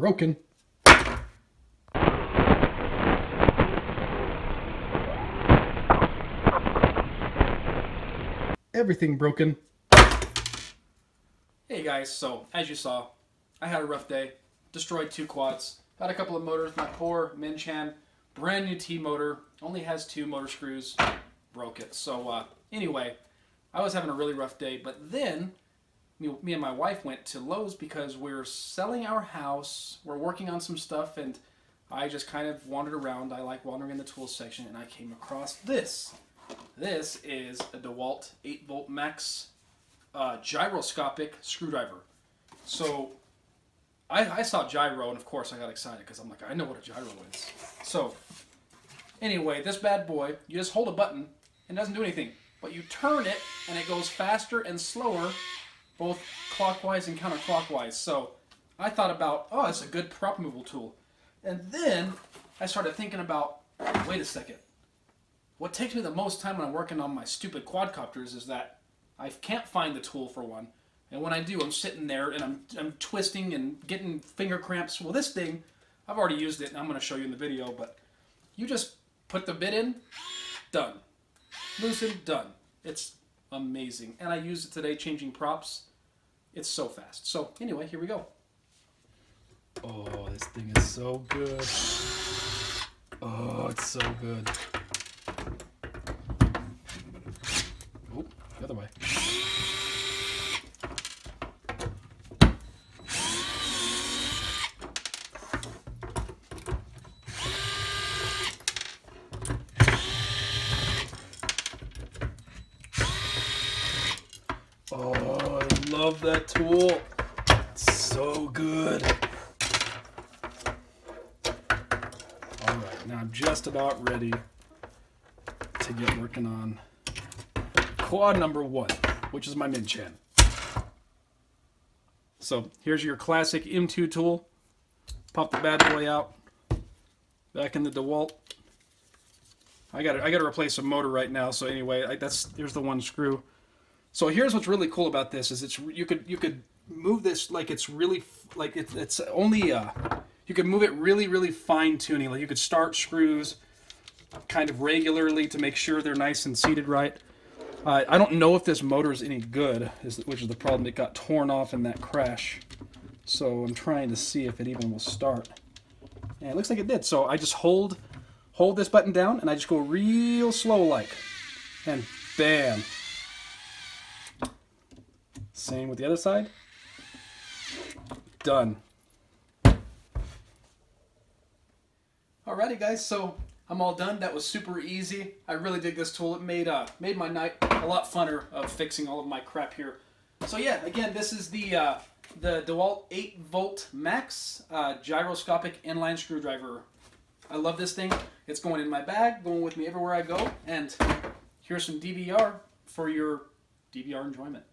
broken. Everything broken. Hey guys, so as you saw, I had a rough day. Destroyed two quads. Got a couple of motors. My poor Minchan, brand new T motor, only has two motor screws. Broke it. So uh, anyway, I was having a really rough day. But then me, me and my wife went to Lowe's because we're selling our house. We're working on some stuff, and I just kind of wandered around. I like wandering in the tools section, and I came across this. This is a DeWalt 8 volt max uh, gyroscopic screwdriver. So I, I saw gyro, and of course I got excited because I'm like, I know what a gyro is. So anyway, this bad boy, you just hold a button and it doesn't do anything, but you turn it and it goes faster and slower, both clockwise and counterclockwise. So I thought about, oh, it's a good prop removal tool. And then I started thinking about, wait a second. What takes me the most time when I'm working on my stupid quadcopters is that I can't find the tool for one. And when I do, I'm sitting there and I'm, I'm twisting and getting finger cramps. Well, this thing, I've already used it and I'm going to show you in the video, but you just put the bit in, done. Loosen, done. It's amazing. And I used it today changing props. It's so fast. So anyway, here we go. Oh, this thing is so good. Oh, it's so good. Oh, the other way. Oh, I love that tool. It's so good. All right, now I'm just about ready to get working on quad number one, which is my Minchan. So here's your classic M2 tool. Pop the bad boy out. Back in the DeWalt. I got I got to replace a motor right now. So anyway, I, that's here's the one screw. So here's what's really cool about this is it's you could you could move this like it's really like it's it's only uh you could move it really really fine tuning like you could start screws kind of regularly to make sure they're nice and seated right. Uh, I don't know if this motor is any good, which is the problem. It got torn off in that crash. So I'm trying to see if it even will start. And it looks like it did. So I just hold hold this button down and I just go real slow like. And bam. Same with the other side. Done. Alrighty guys, so I'm all done. That was super easy. I really dig this tool. It made uh, made my night a lot funner of fixing all of my crap here. So yeah, again, this is the uh, the DeWalt 8 volt max uh, gyroscopic inline screwdriver. I love this thing. It's going in my bag, going with me everywhere I go. And here's some DVR for your DVR enjoyment.